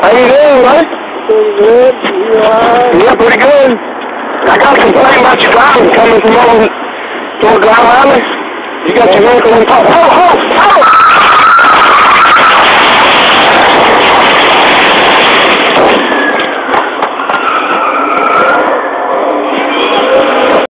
How you doing, man? Pretty good. You alright? Yeah, pretty good. I got some complaint about your driving coming from over over Glen Island. You got your vehicle in top. Ho, ho!